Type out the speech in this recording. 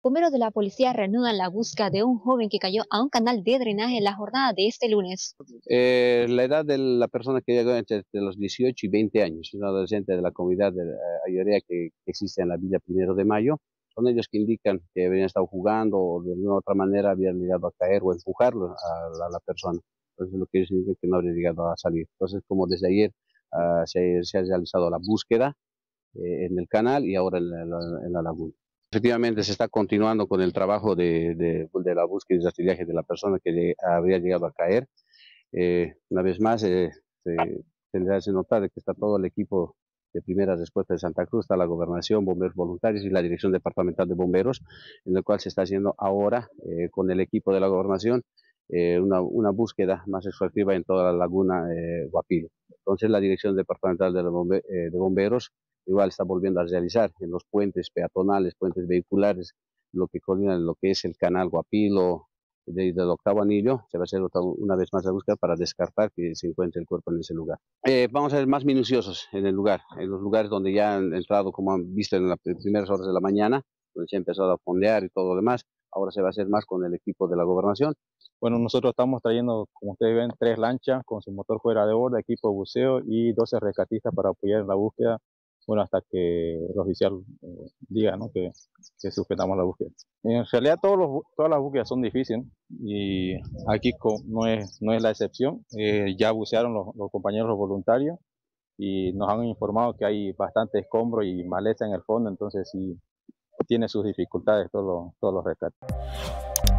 Bomberos de la policía reanudan la búsqueda de un joven que cayó a un canal de drenaje en la jornada de este lunes. Eh, la edad de la persona que llegó entre los 18 y 20 años, un adolescente de la comunidad de Ayorea que, existe en la Villa Primero de Mayo, son ellos que indican que habían estado jugando o de alguna otra manera habían llegado a caer o empujarlo a la, persona. Entonces lo que ellos indican que no habría llegado a salir. Entonces como desde ayer uh, se, se, ha realizado la búsqueda eh, en el canal y ahora en la, en la laguna. Efectivamente, se está continuando con el trabajo de, la búsqueda y rastreaje de la persona que habría llegado a caer. Eh, una vez más, eh, se, le notar que está todo el equipo de primera respuesta de Santa Cruz, está la gobernación, bomberos voluntarios y la dirección departamental de bomberos, en el cual se está haciendo ahora eh, con el equipo de la gobernación eh, una, una, búsqueda más exhaustiva en toda la laguna eh, Guapilo. Entonces la dirección departamental de, bombe eh, de bomberos igual está volviendo a realizar en los puentes peatonales, puentes vehiculares, lo que coordina lo que es el canal Guapilo, de, del octavo anillo, se va a hacer otra, una vez más la búsqueda para descartar que se encuentre el cuerpo en ese lugar. Eh, vamos a ser más minuciosos en el lugar, en los lugares donde ya han entrado, como han visto en las primeras horas de la mañana, donde se ha empezado a fondear y todo lo demás, ahora se va a hacer más con el equipo de la gobernación. Bueno, nosotros estamos trayendo, como ustedes ven, tres lanchas con su motor fuera de borda, equipo de buceo y 12 rescatistas para apoyar en la búsqueda bueno, hasta que el oficial eh, diga ¿no? que, que, sujetamos la búsqueda. En realidad todos los, todas las búsquedas son difíciles y aquí no es, no es la excepción. Eh, ya bucearon los, los, compañeros voluntarios y nos han informado que hay bastante escombro y maleza en el fondo, entonces sí tiene sus dificultades todos los, todos los rescates.